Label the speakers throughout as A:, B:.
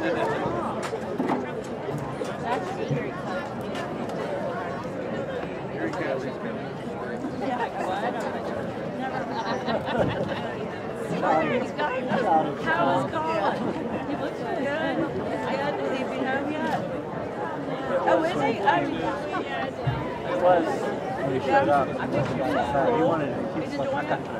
A: It was. When you showed up. He wanted to keep like,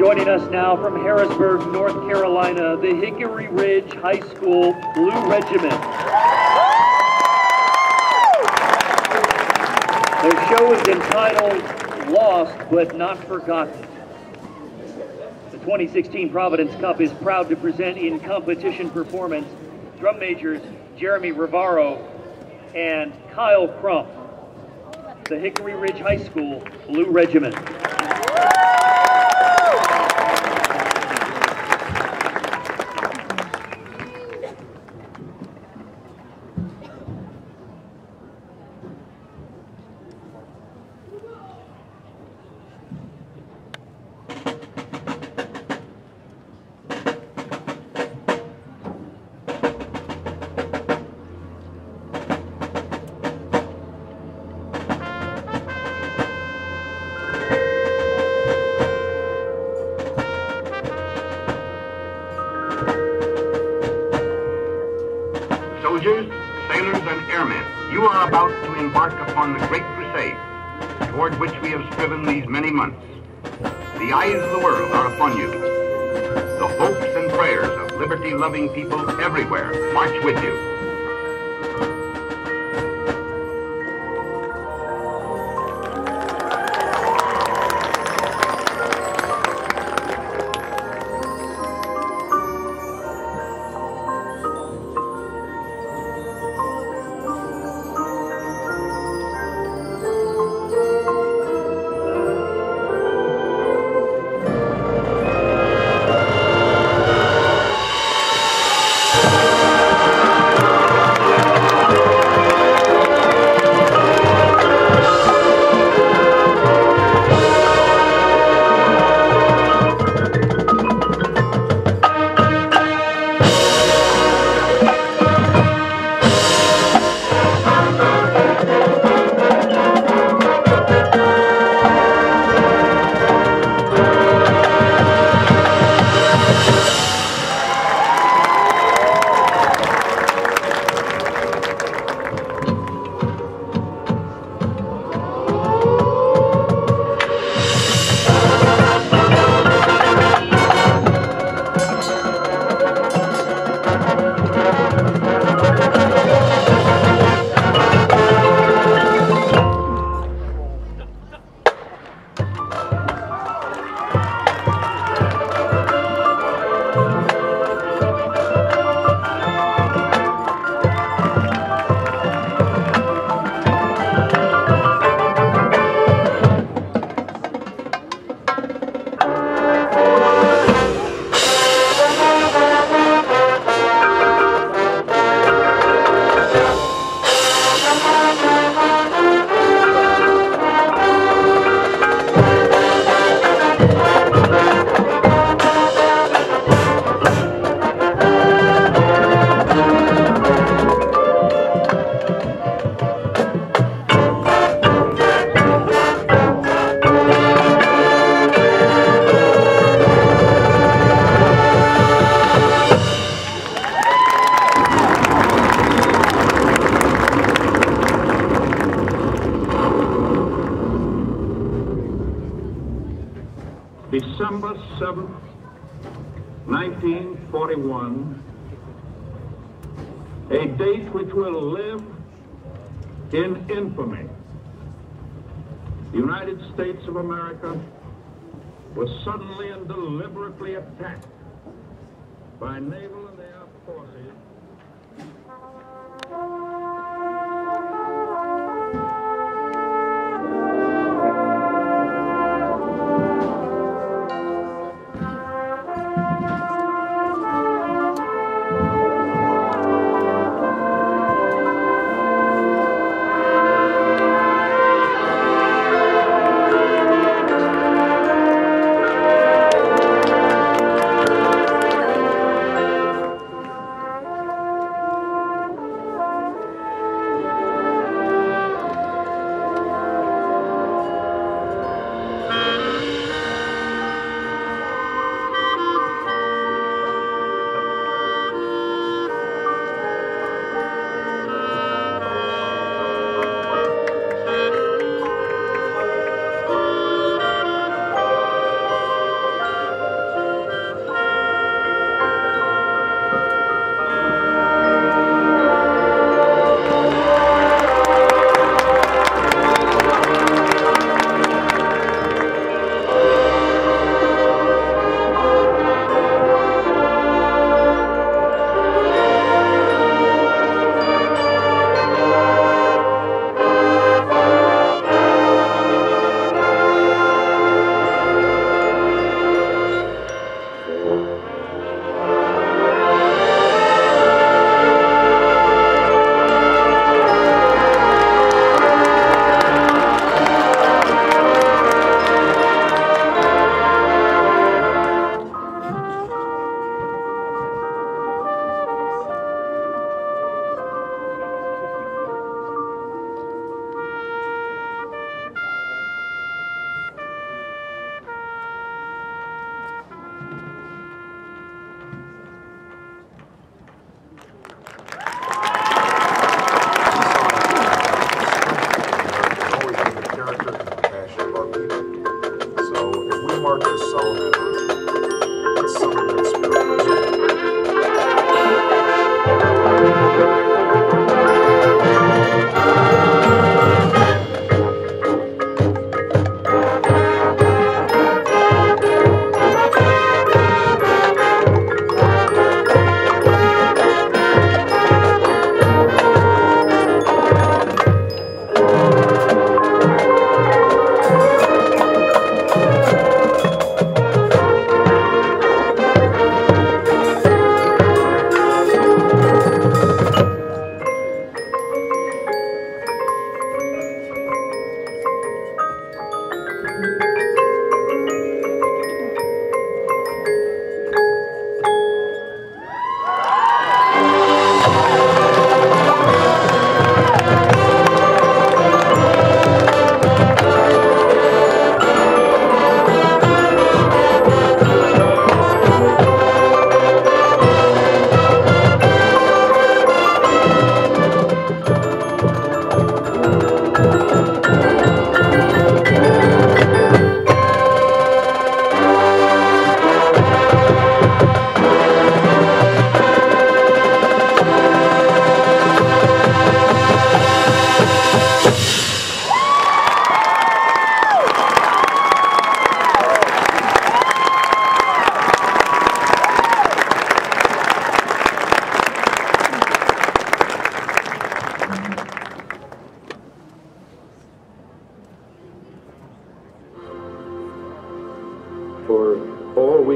B: Joining us now from Harrisburg, North Carolina, the Hickory Ridge High School Blue Regiment. Their show is entitled Lost But Not Forgotten. The 2016 Providence Cup is proud to present in competition performance drum majors Jeremy Rivaro and Kyle Crump, the Hickory Ridge High School Blue Regiment.
C: Soldiers, sailors, and airmen, you are about to embark upon the great crusade toward which we have striven these many months. The eyes of the world are upon you. The hopes and prayers of liberty-loving people everywhere march with you.
D: 1941, a date which will live in infamy. The United States of America was suddenly and deliberately attacked by naval and air forces.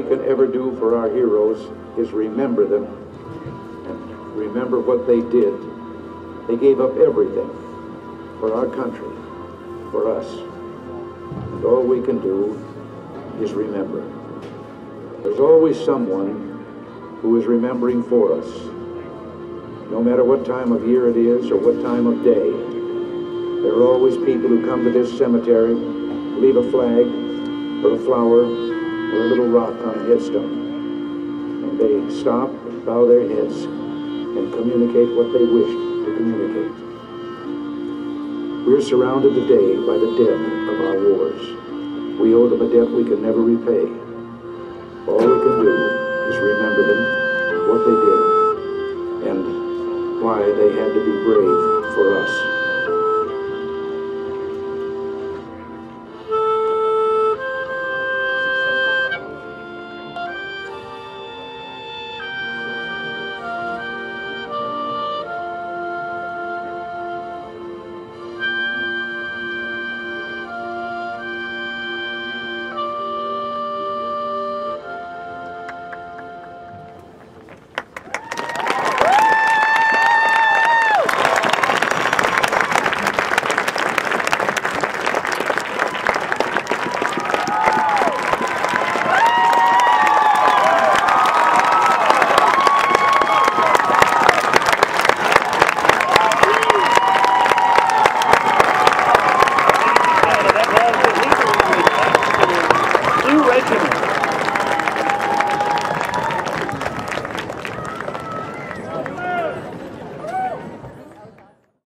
D: Can ever do for our heroes is remember them and remember what they did. They gave up everything for our country, for us. And all we can do is remember. There's always someone who is remembering for us. No matter what time of year it is or what time of day, there are always people who come to this cemetery, leave a flag or a flower a little rock on a headstone. And they stop and bow their heads and communicate what they wish to communicate. We're surrounded today by the dead of our wars. We owe them a debt we can never repay. All we can do is remember them, what they did, and why they had to be brave for us.